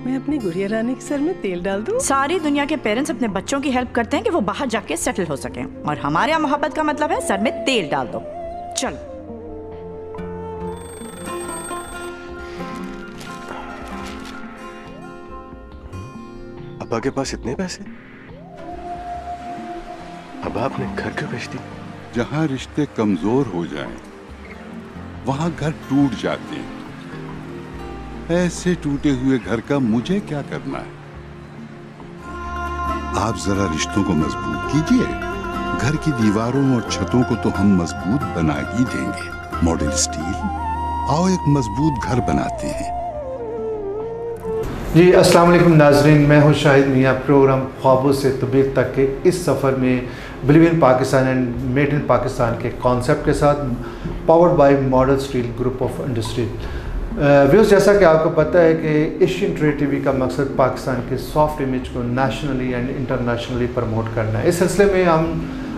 मैं अपनी गुड़िया रानी के सर में तेल डाल दूँ? सारी दुनिया के पेरेंट्स अपने बच्चों की हेल्प करते हैं कि वो बाहर जाके सेटल हो सकें। और हमारे यहाँ मोहब्बत का मतलब है सर में तेल डाल दो। चलो। अब्बा के पास इतने पैसे? अब्बा अपने घर क्यों बेच दी जहाँ रिश्ते कमज़ोर हो जाएँ, वहाँ घर टूट जाते हैं। ऐसे टूटे हुए घर का मुझे क्या करना है? आप जरा रिश्तों को मज़बूत कीजिए। घर की दीवारों और छतों को तो हम मज़बूत बना ही देंगे। मॉडल स्टील, आओ एक मज़बूत घर बनाते हैं। जी अस्सलाम वालेकुम नाजरीन, मैं हूँ शाहिद मियाँ। प्रोग्राम ख्वाबों से तबीर तक के इस सफ़र में believe in Pakistan and made in Pakistan के कॉन्सेप्ट के साथ powered by model steel group of industry views जैसा कि आपको पता है कि एशियन ट्रेड टीवी का मकसद पाकिस्तान के सॉफ्ट इमेज को नेशनली एंड इंटरनेशनली प्रमोट करना है। इस सिलसिले में हम,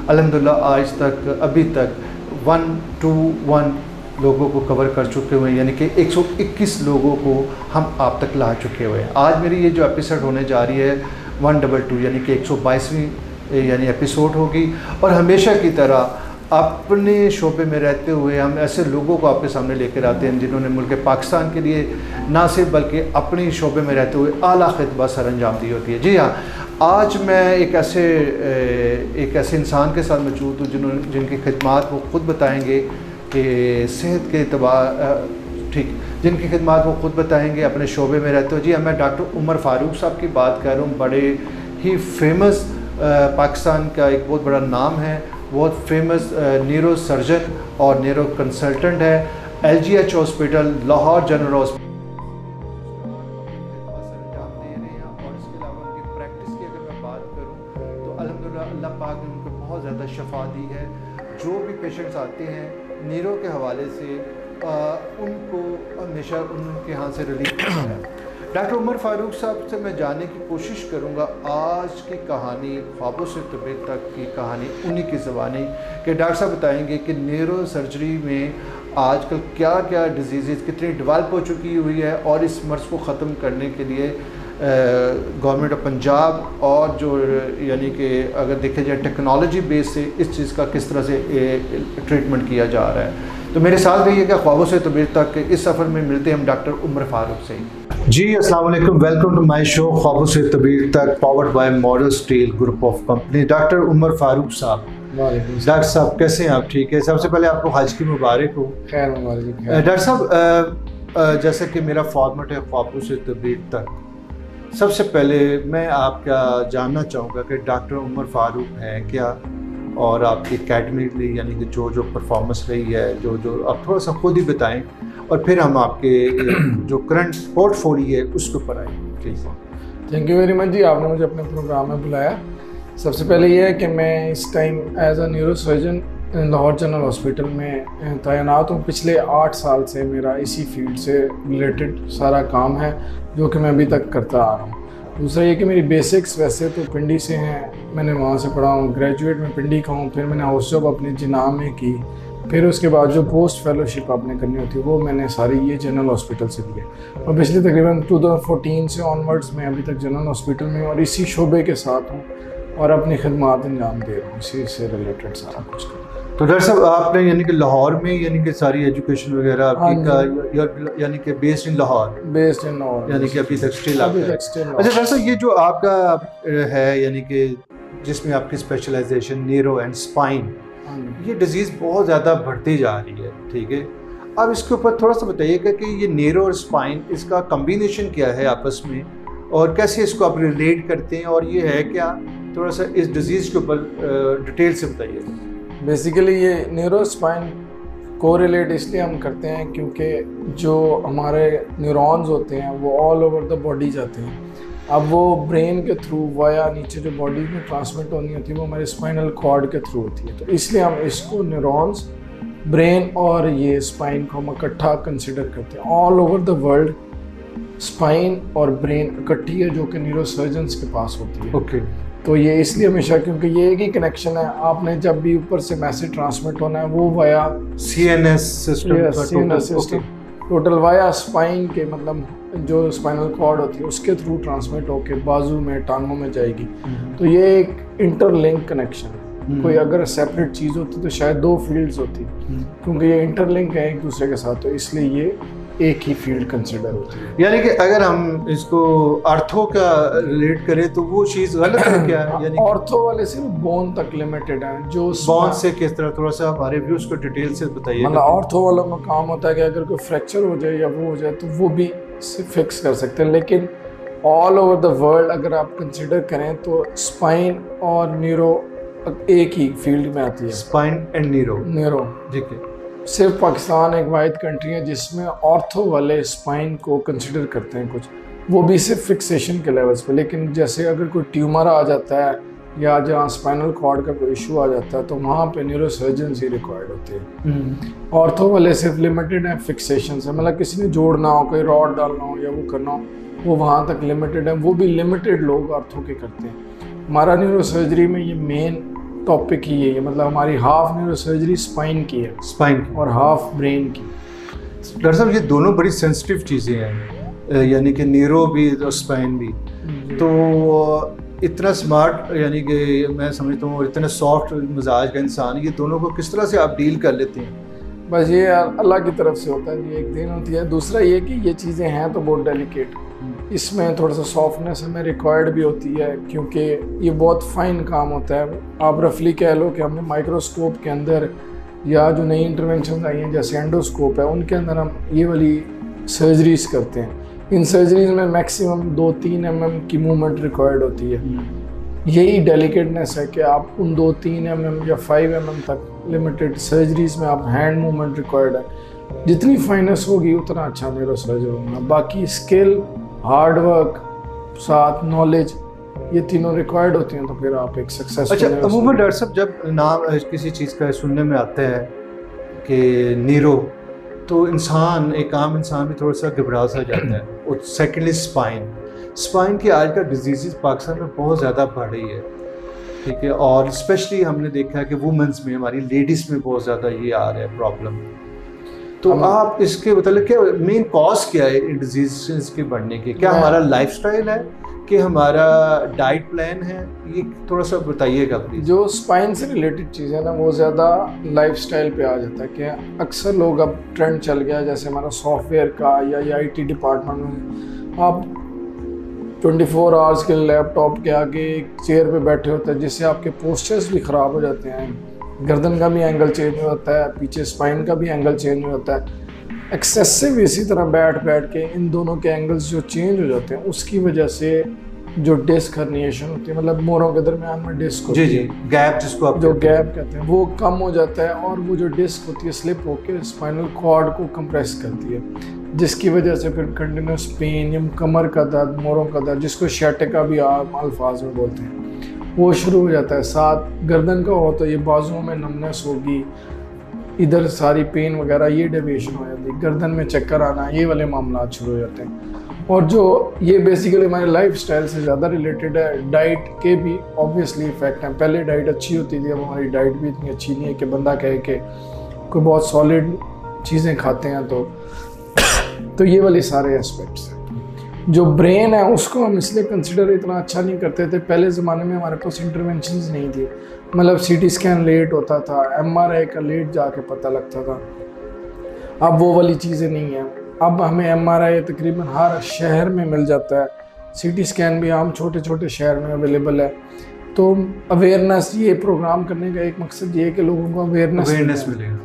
अलहमदिल्ला, आज तक, अभी तक वन टू वन लोगों को कवर कर चुके हुए हैं, यानी कि 121 लोगों को हम आप तक ला चुके हुए हैं। आज मेरी ये जो एपिसोड होने जा रही है वन डबल टू यानी कि एक यानी एपिसोड होगी, और हमेशा की तरह अपने शोबे में रहते हुए हम ऐसे लोगों को आपके सामने लेकर आते हैं जिन्होंने मुल्क पाकिस्तान के लिए ना सिर्फ़ बल्कि अपने शोबे में रहते हुए आला खतबा सर अंजाम दी होती है। जी हाँ आज मैं एक ऐसे एक ऐसे इंसान के साथ मौजूद हूँ जिन्होंने जिनकी खदमात वो ख़ुद बताएँगे कि सेहत के अतबार ठीक, जिनकी खदमात वो ख़ुद बताएँगे, अपने शोबे में रहते हुए। जी हाँ मैं डॉक्टर उमर फ़ारूक साहब की बात कर रहा हूँ। बड़े ही फ़ेमस पाकिस्तान का एक बहुत बड़ा नाम है। बहुत फ़ेमस न्यूरो सर्जन और न्यूरो कंसल्टेंट है L G H hospital Lahore General Hospital अल्लाह पाक ने उनको बहुत ज़्यादा शफा दी है। जो भी पेशेंट्स आते हैं नीरो के हवाले से आ, उनको हमेशा उनके यहाँ से रिलीफ डॉक्टर उमर फारूक साहब से मैं जानने की कोशिश करूँगा आज की कहानी, ख्वाबों से तबीयत तक की कहानी, उन्हीं की ज़बानी कि डॉक्टर साहब बताएँगे कि न्यूरो सर्जरी में आजकल क्या क्या डिज़ीज़ कितनी डिवेल्प हो चुकी हुई है और इस मर्ज़ को ख़त्म करने के लिए गवर्नमेंट ऑफ़ पंजाब और जो, यानी कि अगर देखा जाए टेक्नोलॉजी बेस से इस चीज़ का किस तरह से ट्रीटमेंट किया जा रहा है। तो मेरे साथ रहिएगा, ख्वाबों से तबीयत तक इस सफ़र में मिलते हैं हम डॉक्टर उमर फारूक से जी अस्सलाम वालेकुम। वेलकम टू माय शो ख्वाबों से तबीर तक powered by model steel group of company doctor Umar Farooq साहब। डॉक्टर साहब कैसे हैं आप? ठीक है। सबसे पहले आपको हज की मुबारक हो। डॉक्टर साहब जैसे कि मेरा फॉर्मेट है ख्वाबों से तबीर तक सबसे पहले मैं आपका जानना चाहूँगा कि डॉक्टर उमर फारूक हैं क्या? और आपकी अकेडमी यानी कि जो जो परफॉर्मेंस रही है जो जो आप थोड़ा सा खुद ही बताएँ और फिर हम आपके जो करंट पोर्टफोलियो है, उसके ऊपर आए। Please thank you very much जी, आपने मुझे अपने प्रोग्राम में बुलाया। सबसे पहले ये है कि मैं इस time as a neuro surgeon Lahore General Hospital में तैनात हूँ। पिछले आठ साल से मेरा इसी फ़ील्ड से रिलेटेड सारा काम है, जो कि मैं अभी तक करता आ रहा हूँ। दूसरा ये कि मेरी बेसिक्स वैसे तो पिंडी से हैं। मैंने वहाँ से पढ़ा हूँ। ग्रेजुएट में पिंडी का हूँ, फिर मैंने हाउस जॉब अपनी जिना में की। फिर उसके बाद जो पोस्ट फेलोशिप आपने करनी होती है वो मैंने सारी ये जनरल हॉस्पिटल से दी है। और पिछले तकरीबन 2014 से ऑनवर्ड्स मैं अभी तक जनरल हॉस्पिटल में और इसी शोबे के साथ हूँ और अपनी खदमात अंजाम दे रहा हूँ। इसी से रिलेटेड सारा कुछ तो डॉक्टर साहब आपने यानी कि लाहौर में यानी कि सारी एजुकेशन वगैरह आपकी हाँ का यानी कि based in Lahore? Based in Lahore. यानी कि अभी तक स्टिल अभी तक स्टिल अच्छा डॉक्टर साहब ये जो आपका है यानी कि जिसमें आपकी स्पेशलाइजेशन नीरो एंड स्पाइन ये डिज़ीज़ बहुत ज़्यादा बढ़ती जा रही है, ठीक है? अब इसके ऊपर थोड़ा सा बताइएगा कि ये नेरो और स्पाइन इसका कम्बिनेशन क्या है आपस में? और कैसे इसको आप रिलेट करते हैं? और ये है क्या? थोड़ा सा इस डिज़ीज़ के ऊपर डिटेल से बताइए। बेसिकली ये नेरो स्पाइन को रिलेट इसलिए हम करते हैं क्योंकि जो हमारे न्यूरॉन्स होते हैं, वो ऑल ओवर द बॉडी जाते हैं। अब वो ब्रेन के थ्रू वाया नीचे जो बॉडी में ट्रांसमिट होनी होती है वो हमारे स्पाइनल कॉर्ड के थ्रू होती है। तो इसलिए हम इसको न्यूरॉन्स ब्रेन और ये स्पाइन को हम इकट्ठा कंसिडर करते हैं। All over the world spine और ब्रेन इकट्ठी है जो कि न्यूरोसर्जन्स के पास होती है। Okay okay. तो ये इसलिए हमेशा क्योंकि ये एक ही कनेक्शन है। आपने जब भी ऊपर से मैसेज ट्रांसमिट होना है वो via C N S system total via spine के मतलब जो स्पाइनल कॉर्ड होती है उसके थ्रू ट्रांसमिट होके बाजू में टांगों में जाएगी। तो ये एक इंटरलिंक कनेक्शन है। कोई अगर सेपरेट चीज़ होती तो शायद दो फील्ड्स होती क्योंकि ये इंटरलिंक है एक दूसरे के साथ तो इसलिए ये एक ही फ़ील्ड कंसिडर होती है। यानी कि अगर हम इसको अर्थों का रिलेट करें तो वो चीज़ गलत है क्या? यानी ऑर्थो वाले सिर्फ़ बोन तक लिमिटेड है जो बॉन्ड से किस तरह? थोड़ा सा हमारे व्यूज़ को डिटेल से बताइए। मतलब ऑर्थो वालों का काम होता है कि अगर कोई फ्रैक्चर हो जाए या वो हो जाए तो वो भी से फिक्स कर सकते हैं। लेकिन ऑल ओवर द वर्ल्ड अगर आप कंसिडर करें तो स्पाइन और न्यूरो एक ही फ़ील्ड में आती है। स्पाइन एंड नीरो न्यूरो ठीक है। सिर्फ़ पाकिस्तान एक वाहिद कंट्री है जिसमें ऑर्थो वाले स्पाइन को कंसिडर करते हैं कुछ। वो भी सिर्फ़ फिक्सेशन के लेवल्स पे। लेकिन जैसे अगर कोई ट्यूमर आ जाता है या जहाँ स्पाइनल कॉर्ड का कोई इशू आ जाता है तो वहाँ पे न्यूरो ही रिक्वायर्ड होती है। ऑर्थो वाले सिर्फ़ लिमिटेड है फिक्सेशन से मतलब किसी ने जोड़ना हो कोई रॉड डालना हो या वो करना हो वो वहाँ तक लिमिटेड है। वो भी लिमिटेड लोग ऑर्थो के करते हैं। हमारा न्यूरो सर्जरी में ये मेन टॉपिक ही है मतलब हमारी हाफ़ न्यूरो सर्जरी स्पाइन की है स्पाइन और हाफ़ ब्रेन की। डॉक्टर साहब ये दोनों बड़ी सेंसिटिव चीज़ें हैं यानी कि नीरो भी और स्पाइन भी। तो इतना स्मार्ट यानी कि मैं समझता हूँ और इतना सॉफ्ट मिजाज का इंसान ये दोनों को किस तरह से आप डील कर लेते हैं? बस ये अल्लाह की तरफ़ से होता है ये एक दिन होती है। दूसरा ये कि ये चीज़ें हैं तो बहुत डेलिकेट इसमें थोड़ा सा सॉफ्टनेस हमें रिक्वायर्ड भी होती है क्योंकि ये बहुत फाइन काम होता है। आप रफली कह लो कि हमने माइक्रोस्कोप के अंदर या जो नई इंटरवेंशन आई हैं जैसे एंडोस्कोप है उनके अंदर हम ये वाली सर्जरीज करते हैं। इन सर्जरीज में मैक्सिमम दो तीन एम mm की मूवमेंट रिक्वायर्ड होती है। यही डेलिकेटनेस है कि आप उन दो तीन एम mm या फाइव एम mm तक लिमिटेड सर्जरीज में आप हैंड मूवमेंट रिक्वायर्ड है। जितनी फाइनेस होगी उतना अच्छा मेरा सर्जर होगा। बाकी स्किल हार्ड वर्क साथ नॉलेज ये तीनों रिक्वायर्ड होती हैं तो फिर आप एक सक्सेस अच्छा अमूमन डॉक्टर साहब जब नाम किसी चीज़ का सुनने में आता है कि नीरो तो इंसान एक आम इंसान भी थोड़ा सा घबरा सा जाता है। और सेकेंडली स्पाइन स्पाइन की आज का डिज़ीज़ पाकिस्तान में बहुत ज़्यादा बढ़ रही है। ठीक है? और स्पेशली हमने देखा है कि वुमेंस में हमारी लेडीज़ में बहुत ज़्यादा ये आ रहा है प्रॉब्लम तो आप इसके मतलब क्या मेन कॉज क्या है इन डिज़ीज़ के बढ़ने के? क्या हमारा लाइफ है? कि हमारा डाइट प्लान है, ये थोड़ा सा बताइएगा प्लीज़ जो स्पाइन से रिलेटेड चीज़ें ना, वो ज़्यादा लाइफस्टाइल पे आ जाता है कि अक्सर लोग अब ट्रेंड चल गया जैसे हमारा सॉफ्टवेयर का या ये आईटी डिपार्टमेंट में। आप 24 फोर आवर्स के लैपटॉप के आगे एक चेयर पे बैठे होते हैं, जिससे आपके पोस्चर्स भी ख़राब हो जाते हैं। गर्दन का भी एंगल चेंज हो जाता है, पीछे स्पाइन का भी एंगल चेंज हो जाता है। एक्सेसिव इसी तरह बैठ बैठ के इन दोनों के एंगल्स जो चेंज हो जाते हैं उसकी वजह से जो डिस्क हर्निएशन होती है मतलब मोरों के दरमियान में डिस्क होती जी जी गैप जिसको आप जो गैप कहते हैं वो कम हो जाता है और वो जो डिस्क होती है स्लिप होकर स्पाइनल कॉर्ड को कंप्रेस करती है। जिसकी वजह से फिर कंटिन्यूस पेन या कमर का दर्द मोरों का दर्द जिसको शैटिका भी आम अल्फाज में बोलते हैं वो शुरू हो जाता है। साथ गर्दन का हो तो ये बाजुओं में नमनेस होगी इधर सारी पेन वगैरह, ये डेविएशन हो जाती है। गर्दन में चक्कर आना, ये वाले मामला शुरू हो जाते हैं। और जो ये बेसिकली हमारे लाइफ स्टाइल से ज़्यादा रिलेटेड है डाइट के भी ऑब्वियसली इफ़ेक्ट हैं। पहले डाइट अच्छी होती थी, अब हमारी डाइट भी इतनी अच्छी नहीं है कि बंदा कहे कि कोई बहुत सॉलिड चीज़ें खाते हैं तो। तो ये वाले सारे एस्पेक्ट्स हैं। जो ब्रेन है उसको हम इसलिए कंसिडर इतना अच्छा नहीं करते थे। पहले ज़माने में हमारे पास इंटरवेंशन नहीं थी। मतलब सी स्कैन लेट होता था एमआरआई का लेट जाके पता लगता था। अब वो वाली चीज़ें नहीं हैं। अब हमें एम आर तकरीबन हर शहर में मिल जाता है। सी स्कैन भी आम छोटे छोटे शहर में अवेलेबल है। तो अवेयरनेस ये प्रोग्राम करने का एक मकसद ये है कि लोगों को अवेयरनेस अवेयरनेस मिलेगा।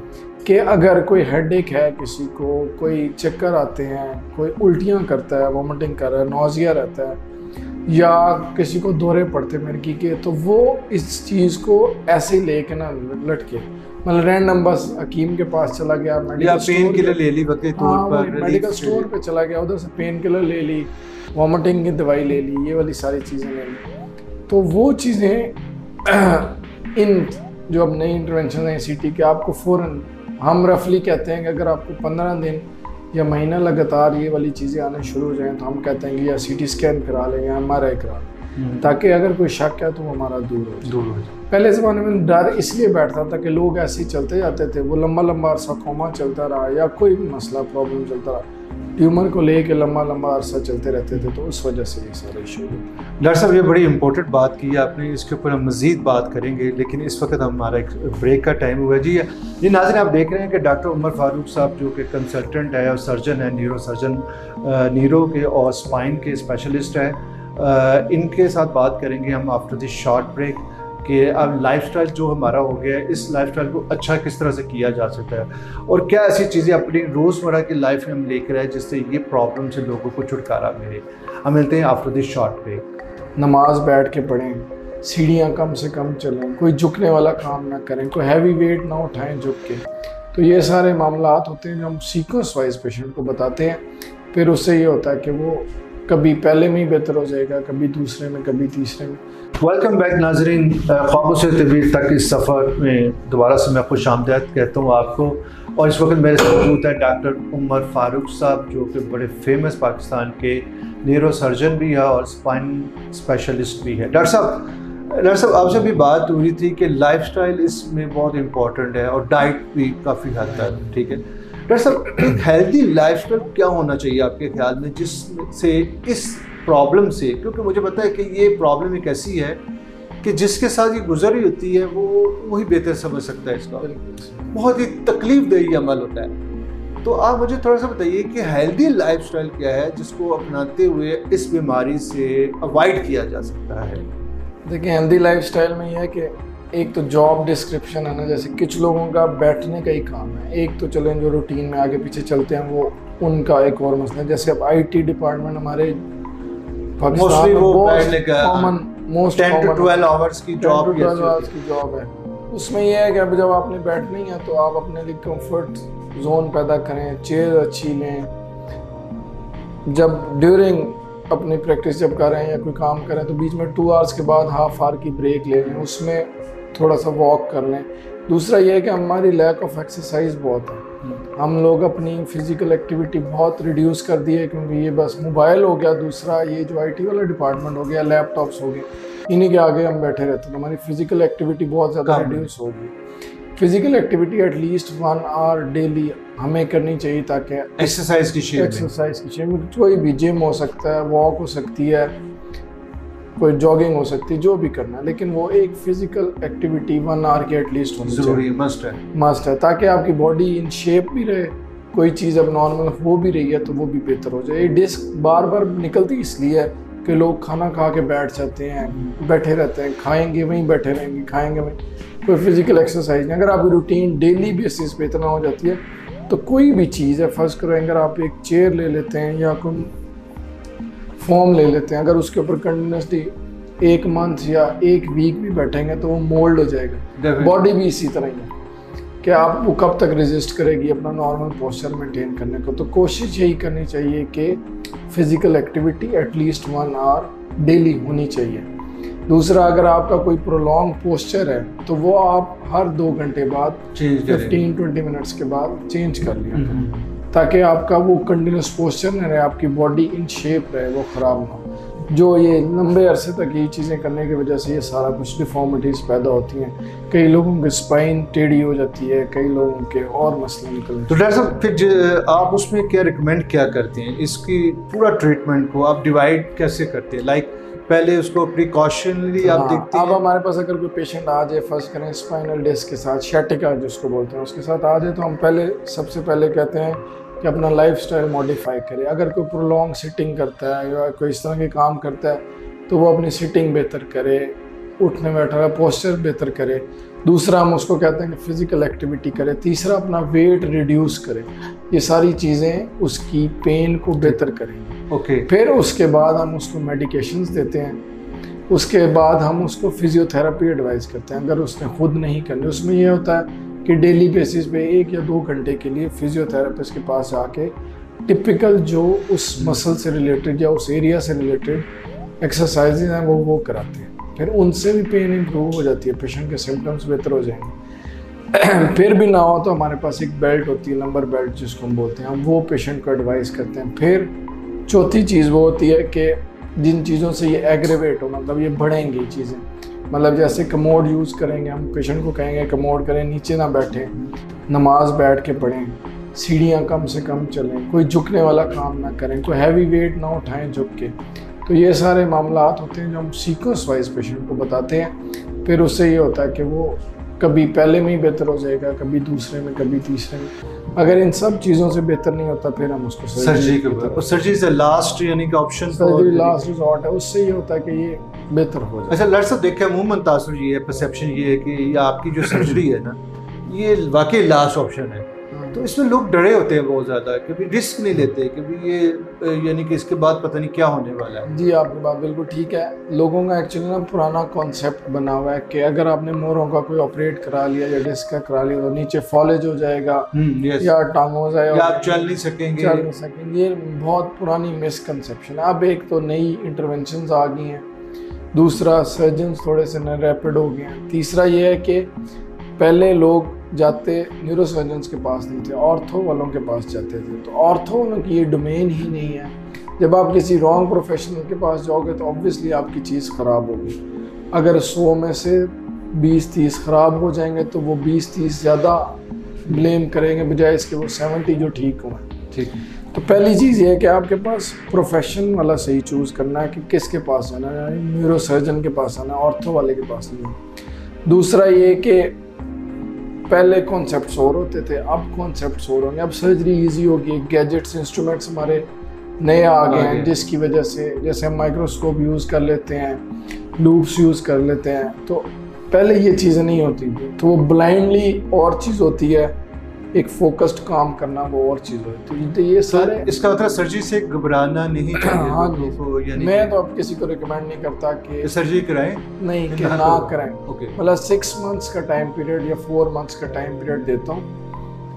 कि अगर कोई हेडेक है किसी को कोई चक्कर आते हैं कोई उल्टियाँ करता है वॉमिटिंग कर रहा है नोजिया रहता है या किसी को दौरे पड़ते मिर्गी के तो वो इस चीज़ को ऐसे ही लेके ना लटके। मतलब रैंडम बस हकीम के पास चला गया या मेडिकल पेन किलर ले ली वक्त तौर हाँ पर मेडिकल स्टोर। पे चला गया उधर से पेन किलर ले ली वॉमिटिंग की दवाई ले ली ये वाली सारी चीज़ें ले ली। तो वो चीज़ें इन जो अब नई इंटरवेंशन है सी टी के आपको फ़ौरन हम रफली कहते हैं कि अगर आपको पंद्रह दिन या महीना लगातार ये वाली चीज़ें आने शुरू हो जाएँ तो हम कहते हैं कि या सी टी स्कैन करा लें या एम आर आई करा लें ताकि अगर कोई शक है तो वो हमारा दूर हो दूर हो जाए। पहले ज़माने में डर इसलिए बैठता था कि लोग ऐसे ही चलते जाते थे वो लंबा लंबा अरसा कोमा चलता रहा या कोई भी मसला प्रॉब्लम चलता रहा। ट्यूमर को लेके लंबा लंबा अरसा चलते रहते थे तो उस वजह से ये सारा इशू डॉक्टर साहब, ये बड़ी इंपॉर्टेंट बात की है आपने, इसके ऊपर हम मज़ीद बात करेंगे, लेकिन इस वक्त हमारा एक ब्रेक का टाइम हुआ है। जी जी नाजिन आप देख रहे हैं कि डॉक्टर उमर फारूक साहब, जो कि कंसल्टेंट है और सर्जन है न्यूरो सर्जन न्यूरो के और स्पाइन के स्पेशलिस्ट हैं इनके साथ बात करेंगे हम आफ्टर दिस शॉर्ट ब्रेक कि अब लाइफस्टाइल जो हमारा हो गया है, इस लाइफस्टाइल को अच्छा किस तरह से किया जा सकता है? और क्या ऐसी चीज़ें अपनी रोज़मर्रा की लाइफ में हम लेकर आए जिससे ये प्रॉब्लम से लोगों को छुटकारा मिले? हम मिलते हैं आफ्टर दिस शॉर्ट ब्रेक नमाज़ बैठ के पढ़ें, सीढ़ियाँ कम से कम चलें, कोई झुकने वाला काम ना करें, कोई हैवी वेट ना उठाएँ झुक के। तो ये सारे मामला होते हैं जो हम सीक्वेंस वाइज पेशेंट को बताते हैं। फिर उससे ये होता है कि वो कभी पहले में ही बेहतर हो जाएगा, कभी दूसरे में, कभी तीसरे में। वेलकम बैक नाजरीन ख्वाबों से तबीर तक इस सफ़र में दोबारा से मैं खुश आमदेद कहता हूँ आपको। और इस वक्त मेरे साथ मौजूद है डॉक्टर उमर फारूक साहब, जो कि बड़े फ़ेमस पाकिस्तान के न्यूरो सर्जन भी है और स्पाइन स्पेशलिस्ट भी है। डॉक्टर साहब डॉक्टर साहब, आपसे भी बात हो रही थी कि लाइफस्टाइल इसमें बहुत इंपॉर्टेंट है और डाइट भी काफ़ी हद तक, ठीक है? डॉक्टर साहब, एक हेल्दी लाइफस्टाइल क्या होना चाहिए आपके ख्याल में, जिससे इस प्रॉब्लम से क्योंकि मुझे पता है कि ये प्रॉब्लम एक ऐसी है कि जिसके साथ ये गुजर होती है वो वही बेहतर समझ सकता है इसका। बहुत ही तकलीफ़ देही अमल होता है। तो आप मुझे थोड़ा सा बताइए कि हेल्दी लाइफस्टाइल क्या है जिसको अपनाते हुए इस बीमारी से अवॉइड किया जा सकता है? देखिए हेल्दी लाइफस्टाइल में यह है कि एक तो जॉब डिस्क्रिप्शन है ना जैसे कुछ लोगों का बैठने का ही काम है। एक तो चलें जो रूटीन में आगे पीछे चलते हैं वो उनका एक और मसला है। जैसे अब आईटी डिपार्टमेंट हमारे पाकिस्तान Mostly में वो बहुत बैठने का मोस्ट 10 to 12 आवर्स की जॉब की की जॉब है। उसमें यह है कि अब जब आपने बैठना ही है तो आप अपने लिए कंफर्ट जोन पैदा करें चेयर अच्छी लें। जब ड्यूरिंग अपनी प्रैक्टिस जब कर रहे हैं या कोई काम करें तो बीच में टू आवर्स के बाद हाफ़ आवर की ब्रेक ले लें। उसमें थोड़ा सा वॉक कर लें। दूसरा ये है कि हमारी लैक ऑफ़ एक्सरसाइज बहुत है। हम लोग अपनी फ़िज़िकल एक्टिविटी बहुत रिड्यूस कर दी है क्योंकि ये बस मोबाइल हो गया दूसरा ये जो आईटी वाला डिपार्टमेंट हो गया लैपटॉप्स हो गए। इन्हीं के आगे हम बैठे रहते हैं। तो हमारी फ़िज़िकल एक्टिविटी बहुत ज़्यादा कम है। रिड्यूस होगी। Physical activity at least one hour daily हमें करनी चाहिए ताकि एक्सरसाइज की एक्सरसाइज की कोई भी जिम हो सकता है वॉक हो सकती है कोई जॉगिंग हो सकती है जो भी करना है लेकिन वो एक फ़िज़िकल एक्टिविटी वन आवर की एटलीस्ट होनी चाहिए। ज़रूरी मस्ट है। मस्ट है ताकि आपकी बॉडी इन शेप भी रहे कोई चीज़ अब नॉर्मल हो भी रही है तो वो भी बेहतर हो जाए। ये डिस्क बार बार निकलती इसलिए है कि लोग खाना खा के बैठ जाते हैं बैठे रहते हैं खाएँगे वहीं बैठे रहेंगे खाएँगे वहीं। कोई फ़िज़िकल एक्सरसाइज नहीं अगर आपकी रूटीन डेली बेसिस पे इतना हो जाती है तो कोई भी चीज़ है फ़र्स्ट करो अगर आप एक चेयर ले लेते हैं या कोई फॉर्म ले लेते हैं। अगर उसके ऊपर कंटिन्यूसली एक मंथ या एक वीक भी बैठेंगे तो वो मोल्ड हो जाएगा। बॉडी भी इसी तरह ही है कि आप वो कब तक रेजिस्ट करेगी अपना नॉर्मल पोस्चर मेंटेन करने को। तो कोशिश यही करनी चाहिए कि physical activity at least one hour daily होनी चाहिए। दूसरा अगर आपका कोई प्रोलॉन्ग पोस्चर है तो वो आप हर दो घंटे बाद फिफ्टीन ट्वेंटी मिनट्स के बाद चेंज कर लिया करें। ताकि आपका वो कंटिन्यूस पोस्चर न रहे, आपकी बॉडी इन शेप रहे, वो ख़राब ना हो। जो ये लंबे अरसे तक ये चीज़ें करने की वजह से ये सारा कुछ डिफॉर्मिटीज़ पैदा होती हैं। कई लोगों की स्पाइन टेढ़ी हो जाती है, कई लोगों के और मसले निकल तो डॉक्टर साहब, फिर आप उसमें क्या रिकमेंड क्या करते हैं? इसकी पूरा ट्रीटमेंट को आप डिवाइड कैसे करते हैं? लाइक पहले उसको प्रिकॉशनली आप हाँ, देखते अब हमारे पास अगर कोई पेशेंट आ जाए फ़र्स्ट करें स्पाइनल डिस्क के साथ शैटिका जिसको बोलते हैं उसके साथ आ जाए तो हम पहले सबसे पहले कहते हैं कि अपना लाइफ स्टाइल मॉडिफाई करें। अगर कोई प्रोलॉन्ग सिटिंग करता है या कोई इस तरह के काम करता है तो वो अपनी सिटिंग बेहतर करे उठने बैठने का पोस्चर बेहतर करे। दूसरा हम उसको कहते हैं कि फ़िज़िकल एक्टिविटी करे। तीसरा अपना वेट रिड्यूस करे। ये सारी चीज़ें उसकी पेन को बेहतर करेंगी। Okay okay. फिर उसके बाद हम उसको मेडिकेशंस देते हैं। उसके बाद हम उसको फिजियोथेरेपी एडवाइस करते हैं। अगर उसने खुद नहीं करनी उसमें यह होता है कि डेली बेसिस पे एक या दो घंटे के लिए फिजियोथेरेपिस्ट के पास जाके टिपिकल जो उस मसल से रिलेटेड या उस एरिया से रिलेटेड एक्सरसाइजेज हैं वो वो कराते हैं। फिर उनसे भी पेन इम्प्रूव हो जाती है पेशेंट के सिम्टम्स बेहतर हो जाएँगे। फिर भी ना हो तो हमारे पास एक बेल्ट होती है नंबर बेल्ट जिसको हम बोलते हैं। हम वो पेशेंट को एडवाइस करते हैं। फिर चौथी चीज़ वो होती है कि जिन चीज़ों से ये एग्रेवेट हो मतलब ये बढ़ेंगी चीज़ें। मतलब जैसे कमोड यूज़ करेंगे, हम पेशेंट को कहेंगे, कमोड करें, नीचे ना बैठें, नमाज़ बैठ के पढ़ें, सीढ़ियाँ कम से कम चलें, कोई झुकने वाला काम ना करें, कोई हैवी वेट ना उठाएँ झुक के। तो ये सारे मामला होते हैं जो हम सीक्वेंस वाइज पेशेंट को बताते हैं। फिर उससे ये होता है कि वो कभी पहले में ही बेहतर हो जाएगा कभी दूसरे में कभी तीसरे में। अगर इन सब चीज़ों से बेहतर नहीं होता फिर हम उसको सर्जरी के सर्जरी से लास्ट यानी कि ऑप्शन सर्जरी लास्ट रिजॉर्ट है। उससे ये होता है कि ये बेहतर हो जाए। अच्छा लड़ देखे अमूमन तासर ये है परसेप्शन ये है कि आपकी जो सर्जरी है ना ये वाकई लास्ट ऑप्शन है। तो इसमें लोग डरे होते हैं बहुत ज़्यादा कभी रिस्क नहीं लेते कभी ये यानी कि इसके बाद पता नहीं क्या होने वाला है। जी आपकी बात बिल्कुल ठीक है। लोगों का एक्चुअली ना पुराना कॉन्सेप्ट बना हुआ है कि अगर आपने मोरों का कोई ऑपरेट करा लिया या डिस्क का करा लिया तो नीचे फॉलेज हो जाएगा हम्म, या टांगों हो जाएगा या आप चल नहीं सकेंगे। चल नहीं सकेंगे। ये बहुत पुरानी मिसकंसेप्शन है। अब एक तो नई इंटरवेंशन आ गई हैं। दूसरा सर्जन थोड़े से रैपिड हो गए हैं। तीसरा ये है कि पहले लोग जाते न्यूरो सर्जन्स के पास नहीं थे ऑर्थो वालों के पास जाते थे। तो ऑर्थो वालों की ये डोमेन ही नहीं है। जब आप किसी रॉन्ग प्रोफेशनल के पास जाओगे तो ऑब्वियसली आपकी चीज़ ख़राब होगी। अगर सौ में से बीस तीस ख़राब हो जाएँगे तो वो बीस तीस ज़्यादा ब्लेम करेंगे बजाय इसके वो सेवेंटी जो ठीक हुए। ठीक। तो पहली चीज़ ये है कि आपके पास प्रोफेशन वाला सही चूज़ करना है कि किसके पास जाना है न्यूरोसर्जन के पास आना है ऑर्थो वाले के पास नहीं। दूसरा ये कि पहले कॉन्सेप्ट और होते थे अब कॉन्सेप्ट और होंगे। अब सर्जरी इजी होगी गैजेट्स इंस्ट्रूमेंट्स हमारे नए आ गए हैं जिसकी वजह से जैसे हम माइक्रोस्कोप यूज़ कर लेते हैं लूप्स यूज़ कर लेते हैं तो पहले ये चीज़ें नहीं होती थी। तो वो ब्लाइंडली और चीज़ होती है एक फोकस्ड काम करना वो और चीज़ होती है। तो ये सारे इसका मतलब सर्जरी से घबराना नहीं हाँ को यानी मैं तो अब किसी को रिकमेंड नहीं करता कि सर्जरी कराएँ? नहीं कि ना ना करो। करें ओके मतलब सिक्स मंथ्स का टाइम पीरियड या फोर मंथ्स का टाइम पीरियड देता हूँ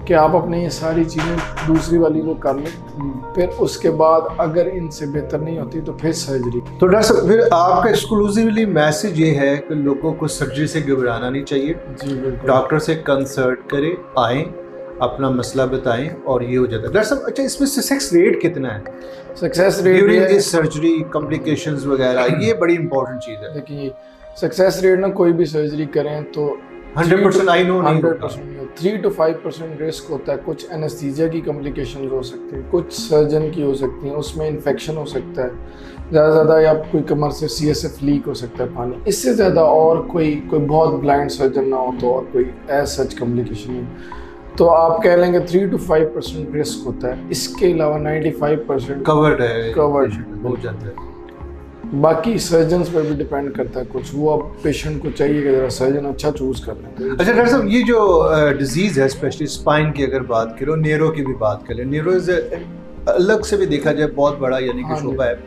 कि आप अपने ये सारी चीज़ें दूसरी वाली को कर लें। फिर उसके बाद अगर इनसे बेहतर नहीं होती तो फिर सर्जरी तो डॉक्टर साहब फिर आपका एक्सक्लूसिवली मैसेज ये है कि लोगों को सर्जरी से घबराना नहीं चाहिए। जी बिल्कुल। डॉक्टर से कंसल्ट करें आएँ। अपना मसला बताएँ और ये हो जाता है। डॉक्टर साहब अच्छा इसमें सक्सेस रेट कितना है? Success rate during this surgery complications वगैरह ये बड़ी इंपॉर्टेंट चीज़ है। देखिए सक्सेस रेट ना कोई भी सर्जरी करें तो 100% आई नो नहीं hundred. Percent three two five percent risk होता है। कुछ एनेस्थीजिया की कॉम्प्लिकेशन हो सकती है कुछ सर्जन की हो सकती है उसमें इन्फेक्शन हो सकता है। ज़्यादा से ज़्यादा या कोई कमर से सी एस एफ़ लीक हो सकता है पानी। इससे ज़्यादा और कोई कोई बहुत ब्लाइंड सर्जन ना हो तो और कोई एज सच कॉम्प्लिकेशन नहीं। तो आप कह लेंगे three to five percent risk होता है। इसके अलावा नाइन्टी फाइव परसेंट कवर्ड है। Patient हो जाता है। बाकी सर्जन पर भी डिपेंड करता है कुछ। वो अब पेशेंट को चाहिए कि ज़रा सर्जन अच्छा चूज़ कर लें। अच्छा डॉक्टर साहब ये जो डिज़ीज़ है स्पेशली स्पाइन की अगर बात करो न्यूरो की भी बात करें न्यूरो इज़ अलग से भी देखा जाए बहुत बड़ा यानी कि हाँ। शोबा है।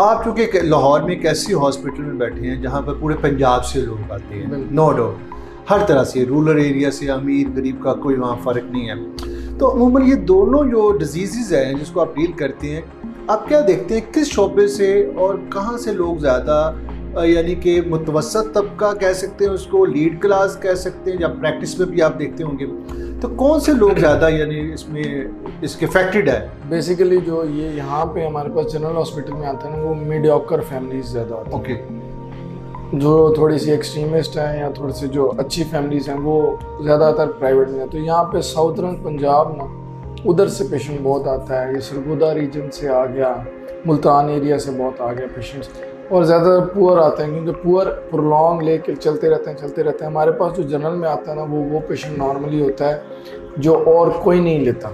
आप चूँकि लाहौर में एक ऐसी हॉस्पिटल में बैठे हैं जहाँ पर पूरे पंजाब से लोग आते हैं। नो डाउट हर तरह से रूरल एरिया से अमीर गरीब का कोई वहाँ फ़र्क नहीं है। तो अमूमन ये दोनों जो डिज़ीज़ हैं जिसको आप डील करते हैं आप क्या देखते हैं? किस शोबे से और कहाँ से लोग ज़्यादा यानी कि मुतवसत तबका कह सकते हैं उसको लीड क्लास कह सकते हैं या प्रैक्टिस में भी आप देखते होंगे। तो कौन से लोग ज़्यादा यानी इसमें इसके अफेक्टेड है? बेसिकली जो ये यहाँ पे हमारे पास जनरल हॉस्पिटल में आते हैं ना वो मीडियोकर फैमिलीज़ ज़्यादा ओके जो थोड़ी सी एक्सट्रीमिस्ट हैं या थोड़ी सी जो अच्छी फैमिलीज़ हैं, वो ज़्यादातर प्राइवेट में हैं। तो यहाँ पे साउथर्न पंजाब ना, उधर से पेशेंट बहुत आता है। ये सरगोदा रीजन से आ गया, मुल्तान एरिया से बहुत आ गया पेशेंट्स और ज़्यादातर पुअर आते हैं, क्योंकि पुअर प्रोलॉन्ग ले कर चलते रहते हैं, चलते रहते हैं। हमारे पास जो जनरल में आता है ना, वो वो पेशेंट नॉर्मली होता है, जो और कोई नहीं लेता।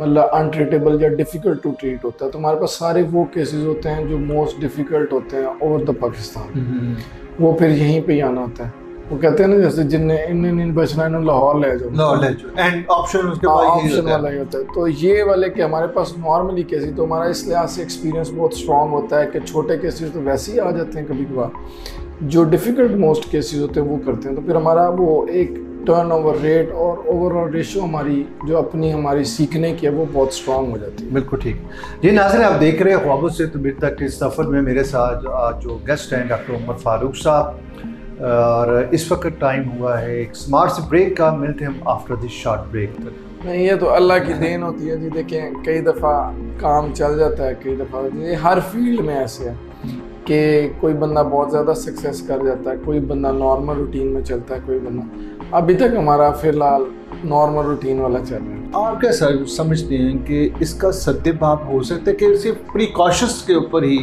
मतलब अनट्रीटेबल या डिफ़िकल्ट टू ट्रीट होता है। तो हमारे पास सारे वो केसेस होते हैं जो मोस्ट डिफ़िकल्ट होते हैं ओवर द पाकिस्तान वो फिर यहीं पे ही आना होता है। वो कहते हैं ना जैसे जिनने इन इन इन बचना इन्हें लाहौर ले जाओ। नॉलेज एंड ऑप्शन उसके बाद यही ऑप्शन होता है। वाला ही होता है। तो ये वाले कि हमारे पास नॉर्मली केसेस तो हमारा इस लिहाज से एक्सपीरियंस बहुत स्ट्रांग होता है कि छोटे केसेस तो वैसे ही आ जाते हैं कभी कभार जो डिफ़िकल्ट मोस्ट केसेस होते हैं वो करते हैं। तो फिर हमारा वो एक टर्न ओवर रेट और ओवरऑल रेशो हमारी जो अपनी हमारी सीखने की है वो बहुत स्ट्रांग हो जाती है। बिल्कुल ठीक। जी नाजर आप देख रहे हैं ख्वाबों से तबीर तक के इस सफ़र में मेरे साथ आज जो गेस्ट हैं डॉक्टर उमर फारूक साहब और इस वक्त टाइम हुआ है एक स्मार्ट से ब्रेक का। मिलते हैं हम आफ्टर दिस शॉर्ट ब्रेक तक। नहीं ये तो अल्लाह की देन होती है जी। देखें कई दफ़ा काम चल जाता है कई दफ़ा ये हर फ़ील्ड में ऐसे है। कि कोई बंदा बहुत ज़्यादा सक्सेस कर जाता है, कोई बंदा नॉर्मल रूटीन में चलता है, कोई बंदा। अभी तक हमारा फ़िलहाल नॉर्मल रूटीन वाला चल रहा है। आप क्या सर समझते हैं कि इसका सत्य भाव हो सकता है कि सिर्फ़ प्रिकॉशंस के ऊपर ही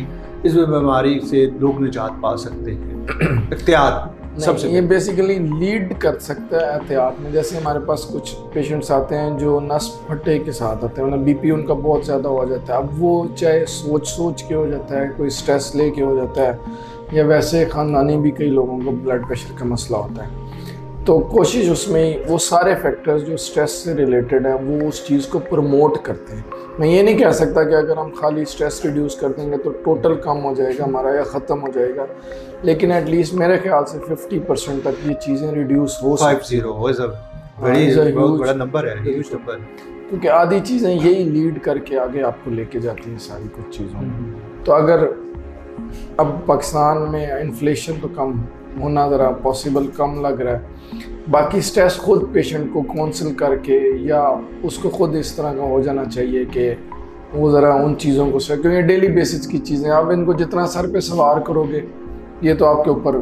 इस बीमारी से लोग निजात पा सकते हैं? एहतियात। सबसे ये बेसिकली लीड कर सकता है एहतियात में। जैसे हमारे पास कुछ पेशेंट्स आते हैं जो नस फटे के साथ आते हैं मतलब बीपी उनका बहुत ज़्यादा हो जाता है। अब वो चाहे सोच सोच के हो जाता है कोई स्ट्रेस ले के हो जाता है या वैसे ख़ानदानी भी कई लोगों को ब्लड प्रेशर का मसला होता है। तो कोशिश उसमें ही वो सारे फैक्टर्स जो स्ट्रेस से रिलेटेड हैं वो उस चीज़ को प्रमोट करते हैं। मैं ये नहीं कह सकता कि अगर हम खाली स्ट्रेस रिड्यूस कर देंगे तो टोटल कम हो जाएगा हमारा या ख़त्म हो जाएगा। लेकिन एटलीस्ट मेरे ख्याल से 50 परसेंट तक ये चीज़ें रिड्यूस हो हाँ, है क्योंकि आधी चीज़ें यही लीड करके आगे आपको लेके जाती हैं सारी कुछ चीज़ों में। तो अगर अब पाकिस्तान में इन्फ्लेशन तो कम होना ज़रा पॉसिबल कम लग रहा है। बाकी स्ट्रेस खुद पेशेंट को काउंसिल करके या उसको खुद इस तरह का हो जाना चाहिए कि वो ज़रा उन चीज़ों को से क्योंकि डेली बेसिस की चीज़ें आप इनको जितना सर पे सवार करोगे ये तो आपके ऊपर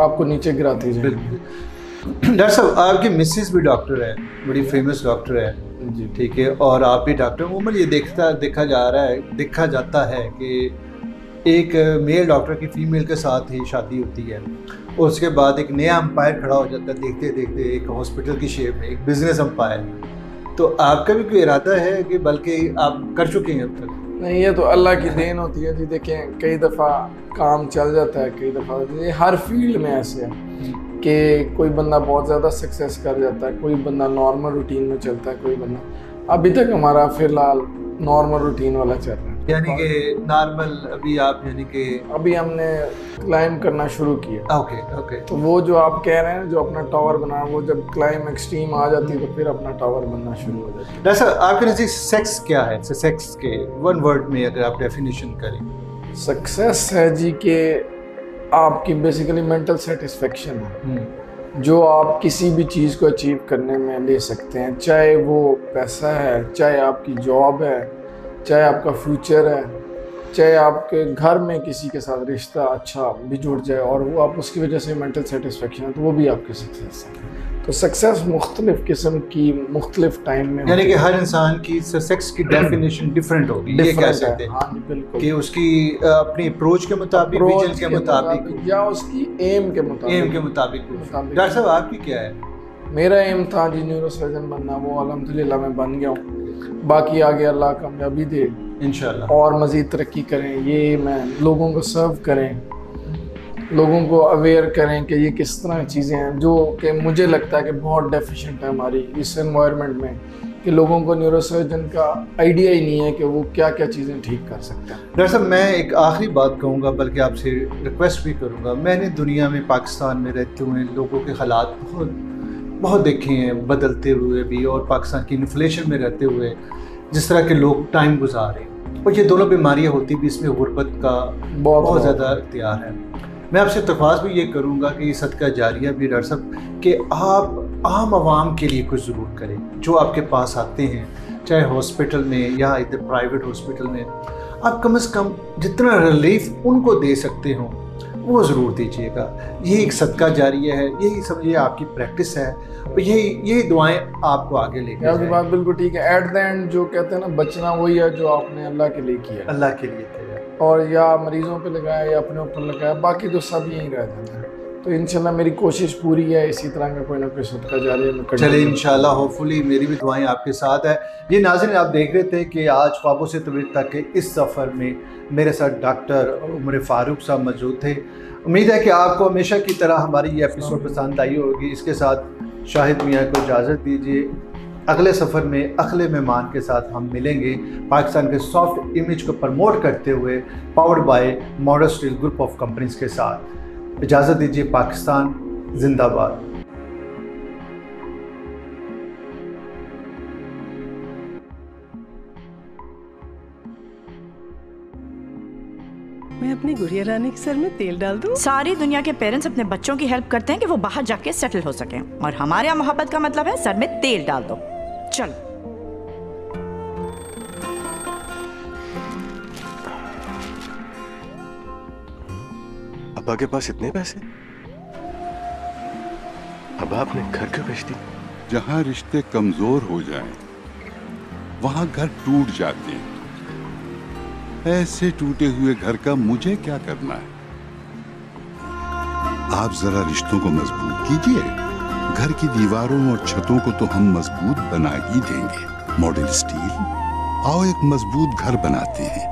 आपको नीचे गिराती जाएँगे। डॉक्टर साहब आपकी मिसिस भी डॉक्टर है बड़ी फ़ेमस डॉक्टर है। जी। ठीक है और आप भी डॉक्टर उम्र ये देखता देखा जा रहा है देखा जाता है कि एक मेल डॉक्टर की फीमेल के साथ ही शादी होती है। और उसके बाद एक नया अंपायर खड़ा हो जाता है, देखते देखते एक हॉस्पिटल की शेप में, एक बिज़नेस अंपायर तो आपका भी कोई इरादा है कि बल्कि आप कर चुके हैं अब तक? नहीं, ये तो अल्लाह की देन होती है जी। देखें कई दफ़ा काम चल जाता है, कई दफ़ा ये हर फ़ील्ड में ऐसे है कि कोई बंदा बहुत ज़्यादा सक्सेस कर जाता है, कोई बंदा नॉर्मल रूटीन में चलता है, कोई बंदा। अभी तक हमारा फ़िलहाल नॉर्मल रूटीन वाला चल रहा है। यानी कि नॉर्मल अभी आप यानी कि अभी हमने क्लाइम करना शुरू किया। ओके ओके तो वो जो आप कह रहे हैं जो अपना टावर बना वो जब क्लाइम एक्सट्रीम आ जाती है तो फिर अपना टावर बनना शुरू हो जाता है। साहब आपके नज़दीक सेक्स क्या है? सेक्स के वन वर्ड में अगर आप डेफिनेशन करें। सक्सेस है जी कि आपकी बेसिकली मेंटल सेटिस्फेक्शन है। हम्म, जो आप किसी भी चीज़ को अचीव करने में ले सकते हैं चाहे वो पैसा है चाहे आपकी जॉब है चाहे आपका फ्यूचर है चाहे आपके घर में किसी के साथ रिश्ता अच्छा भी जुड़ जाए और वो आप उसकी वजह से मेंटल सेटिस्फेक्शन है तो वो भी आपकी सक्सेस है। तो सक्सेस मुख्तलिफ़ किस्म की मुख्तलिफ़ टाइम में यानी कि हर इंसान की सक्सेस की डेफिनेशन डिफरेंट होगी ये कह सकते हैं हाँ बिल्कुल। कि उसकी अपनी अप्रोच के मुताबिक विजन के मुताबिक। या उसकी एम के मुताबिक। एम के मुताबिक। मुताबिक। डॉक्टर साहब आपकी क्या है? मेरा एम था जी न्यूरो सर्जन बनना वो अल्हम्दुलिल्लाह मैं बन गया हूँ। बाकी आगे अल्लाह कामयाबी दे। इंशाल्लाह। और मज़ीद तरक्की करें ये मैं लोगों को सर्व करें लोगों को अवेयर करें कि ये किस तरह चीज़ें हैं जो कि मुझे लगता है कि बहुत डेफिशिएंट है हमारी इस एनवायरनमेंट में कि लोगों को न्यूरोसर्जन का आइडिया ही नहीं है कि वो क्या क्या चीज़ें ठीक कर सकते हैं। डॉक्टर साहब मैं एक आखिरी बात कहूँगा बल्कि आपसे रिक्वेस्ट भी करूँगा। मैंने दुनिया में पाकिस्तान में रहते हुए लोगों के हालात बहुत बहुत देखे हैं बदलते हुए भी और पाकिस्तान की इन्फ्लेशन में रहते हुए जिस तरह के लोग टाइम गुजार। रहे हैं और ये दोनों बीमारियाँ होती भी इसमें गुर्बत का बहुत बहुत ज़्यादा इख्तियार है। मैं आपसे तफास भी ये करूँगा कि ये सदका जारिया भी डॉक्टर साहब कि आप आम आवाम के लिए कुछ ज़रूर करें जो आपके पास आते हैं चाहे हॉस्पिटल में या इधर प्राइवेट हॉस्पिटल में। आप कम से कम जितना रिलीफ उनको दे सकते हो वो ज़रूर दीजिएगा। यही एक सदका जारिया है यही समझिए आपकी प्रैक्टिस है। और यही यही दुआएँ आपको आगे लेके आपकी बात बिल्कुल ठीक है। एट द एंड जो कहते हैं ना बचना वही है जो आपने अल्लाह के लिए किया अल्लाह के लिए किया और या मरीजों पे लगाया या अपने ऊपर लगाया बाकी तो सब यहीं रह जाता है। तो इंशाल्लाह मेरी कोशिश पूरी है इसी तरह का कोई ना कोई सदका जारी है चले। इंशाल्लाह होपफुली मेरी भी दुआएँ आपके साथ है। ये नाज़रीन आप देख रहे थे कि आज ख्वाबों से तबीर तक के इस सफ़र में मेरे साथ डॉक्टर उमर फ़ारूक साहब मौजूद थे। उम्मीद है कि आपको हमेशा की तरह हमारी ये एपिसोड पसंद आई होगी। इसके साथ शाहिद मियाँ को इजाज़त दीजिए। अगले सफ़र में, अगले मेहमान के साथ हम मिलेंगे। पाकिस्तान के सॉफ्ट इमेज को प्रमोट करते हुए powered by Model Steel group of companies के साथ। इजाज़त दीजिए पाकिस्तान, जिंदाबाद। मैं अपनी गुड़िया रानी के सर में तेल डाल दूँ? सारी दुनिया के पेरेंट्स अपने बच्चों की हेल्प करते हैं कि वो बाहर जाके सेटल हो सके। और हमारे यहाँ मोहब्बत का मतलब है सर में तेल डाल दो। चलो। अब्बा के पास इतने पैसे? अब्बा आपने घर क्यों बेच दी? जहाँ रिश्ते कमज़ोर हो जाएँ, वहाँ घर टूट जाते हैं। ऐसे टूटे हुए घर का मुझे क्या करना है? आप जरा रिश्तों को मज़बूत कीजिए। घर की दीवारों और छतों को तो हम मज़बूत बना ही देंगे। Model Steel. आओ एक मज़बूत घर बनाते हैं।